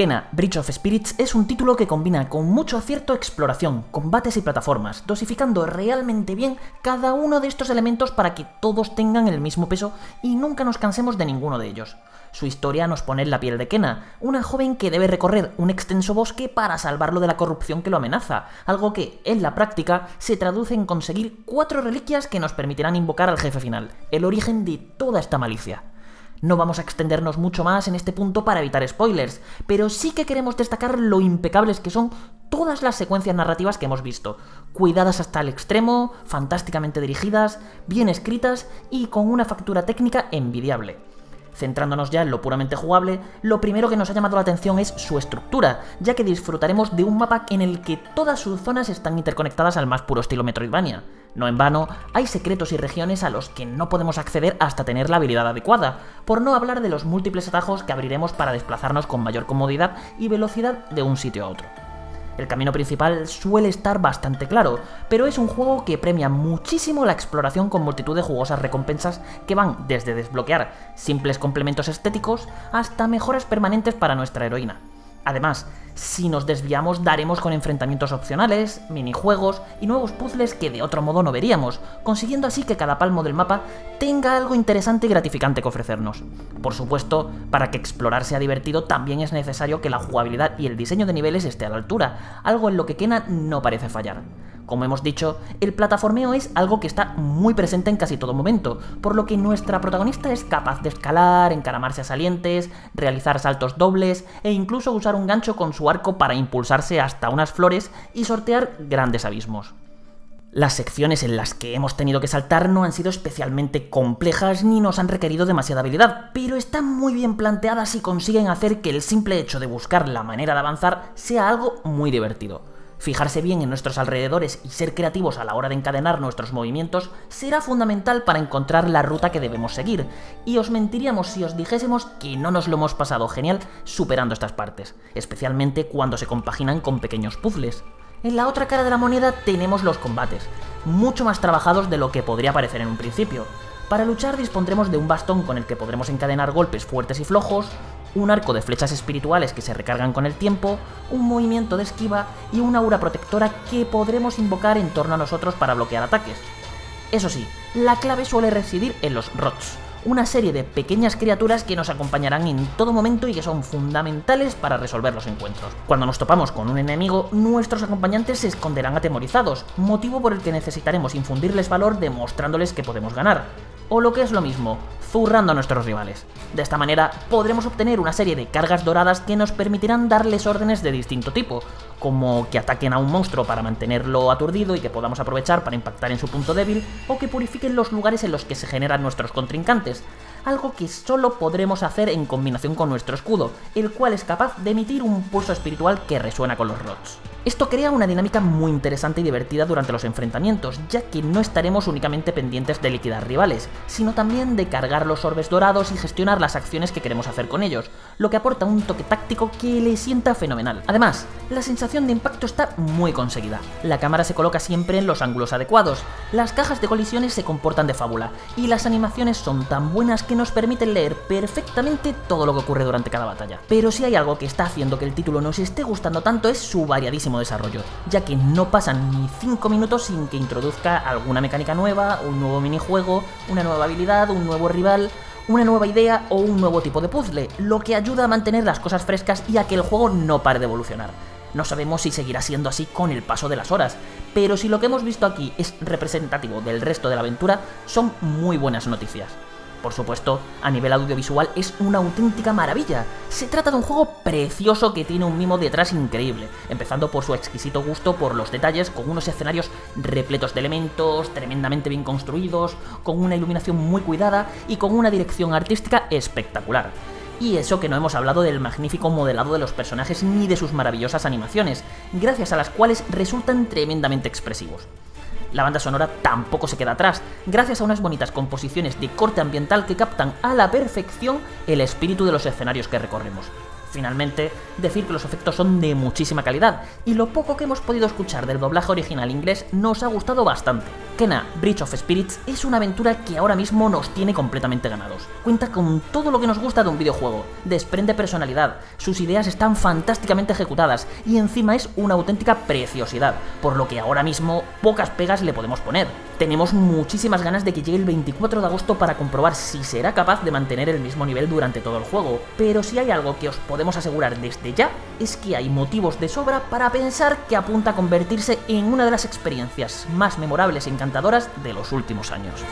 Kena Bridge of Spirits es un título que combina con mucho acierto exploración, combates y plataformas, dosificando realmente bien cada uno de estos elementos para que todos tengan el mismo peso y nunca nos cansemos de ninguno de ellos. Su historia nos pone en la piel de Kena, una joven que debe recorrer un extenso bosque para salvarlo de la corrupción que lo amenaza, algo que, en la práctica, se traduce en conseguir cuatro reliquias que nos permitirán invocar al jefe final, el origen de toda esta malicia. No vamos a extendernos mucho más en este punto para evitar spoilers, pero sí que queremos destacar lo impecables que son todas las secuencias narrativas que hemos visto, cuidadas hasta el extremo, fantásticamente dirigidas, bien escritas y con una factura técnica envidiable. Centrándonos ya en lo puramente jugable, lo primero que nos ha llamado la atención es su estructura, ya que disfrutaremos de un mapa en el que todas sus zonas están interconectadas al más puro estilo Metroidvania. No en vano, hay secretos y regiones a los que no podemos acceder hasta tener la habilidad adecuada, por no hablar de los múltiples atajos que abriremos para desplazarnos con mayor comodidad y velocidad de un sitio a otro. El camino principal suele estar bastante claro, pero es un juego que premia muchísimo la exploración con multitud de jugosas recompensas que van desde desbloquear simples complementos estéticos hasta mejoras permanentes para nuestra heroína. Además, si nos desviamos daremos con enfrentamientos opcionales, minijuegos y nuevos puzzles que de otro modo no veríamos, consiguiendo así que cada palmo del mapa tenga algo interesante y gratificante que ofrecernos. Por supuesto, para que explorar sea divertido también es necesario que la jugabilidad y el diseño de niveles esté a la altura, algo en lo que Kena no parece fallar. Como hemos dicho, el plataformeo es algo que está muy presente en casi todo momento, por lo que nuestra protagonista es capaz de escalar, encaramarse a salientes, realizar saltos dobles e incluso usar un gancho con su arco para impulsarse hasta unas flores y sortear grandes abismos. Las secciones en las que hemos tenido que saltar no han sido especialmente complejas ni nos han requerido demasiada habilidad, pero están muy bien planteadas y consiguen hacer que el simple hecho de buscar la manera de avanzar sea algo muy divertido. Fijarse bien en nuestros alrededores y ser creativos a la hora de encadenar nuestros movimientos será fundamental para encontrar la ruta que debemos seguir, y os mentiríamos si os dijésemos que no nos lo hemos pasado genial superando estas partes, especialmente cuando se compaginan con pequeños puzzles. En la otra cara de la moneda tenemos los combates, mucho más trabajados de lo que podría parecer en un principio. Para luchar dispondremos de un bastón con el que podremos encadenar golpes fuertes y flojos, un arco de flechas espirituales que se recargan con el tiempo, un movimiento de esquiva y una aura protectora que podremos invocar en torno a nosotros para bloquear ataques. Eso sí, la clave suele residir en los rots, una serie de pequeñas criaturas que nos acompañarán en todo momento y que son fundamentales para resolver los encuentros. Cuando nos topamos con un enemigo, nuestros acompañantes se esconderán atemorizados, motivo por el que necesitaremos infundirles valor demostrándoles que podemos ganar. O lo que es lo mismo, zurrando a nuestros rivales. De esta manera podremos obtener una serie de cargas doradas que nos permitirán darles órdenes de distinto tipo, como que ataquen a un monstruo para mantenerlo aturdido y que podamos aprovechar para impactar en su punto débil, o que purifiquen los lugares en los que se generan nuestros contrincantes, algo que solo podremos hacer en combinación con nuestro escudo, el cual es capaz de emitir un pulso espiritual que resuena con los rots. Esto crea una dinámica muy interesante y divertida durante los enfrentamientos, ya que no estaremos únicamente pendientes de liquidar rivales, sino también de cargar los orbes dorados y gestionar las acciones que queremos hacer con ellos, lo que aporta un toque táctico que le sienta fenomenal. Además, la sensación de impacto está muy conseguida. La cámara se coloca siempre en los ángulos adecuados, las cajas de colisiones se comportan de fábula, y las animaciones son tan buenas que nos permiten leer perfectamente todo lo que ocurre durante cada batalla. Pero si hay algo que está haciendo que el título nos esté gustando tanto es su variadísimo desarrollo, ya que no pasan ni 5 minutos sin que introduzca alguna mecánica nueva, un nuevo minijuego, una nueva habilidad, un nuevo rival, una nueva idea o un nuevo tipo de puzzle, lo que ayuda a mantener las cosas frescas y a que el juego no pare de evolucionar. No sabemos si seguirá siendo así con el paso de las horas, pero si lo que hemos visto aquí es representativo del resto de la aventura, son muy buenas noticias. Por supuesto, a nivel audiovisual es una auténtica maravilla. Se trata de un juego precioso que tiene un mimo detrás increíble, empezando por su exquisito gusto por los detalles, con unos escenarios repletos de elementos, tremendamente bien construidos, con una iluminación muy cuidada y con una dirección artística espectacular. Y eso que no hemos hablado del magnífico modelado de los personajes ni de sus maravillosas animaciones, gracias a las cuales resultan tremendamente expresivos. La banda sonora tampoco se queda atrás, gracias a unas bonitas composiciones de corte ambiental que captan a la perfección el espíritu de los escenarios que recorremos. Finalmente, decir que los efectos son de muchísima calidad, y lo poco que hemos podido escuchar del doblaje original inglés nos ha gustado bastante. Kena Bridge of Spirits es una aventura que ahora mismo nos tiene completamente ganados. Cuenta con todo lo que nos gusta de un videojuego, desprende personalidad, sus ideas están fantásticamente ejecutadas y encima es una auténtica preciosidad, por lo que ahora mismo pocas pegas le podemos poner. Tenemos muchísimas ganas de que llegue el 24 de agosto para comprobar si será capaz de mantener el mismo nivel durante todo el juego, pero si hay algo que os podemos asegurar desde ya es que hay motivos de sobra para pensar que apunta a convertirse en una de las experiencias más memorables y de los últimos años.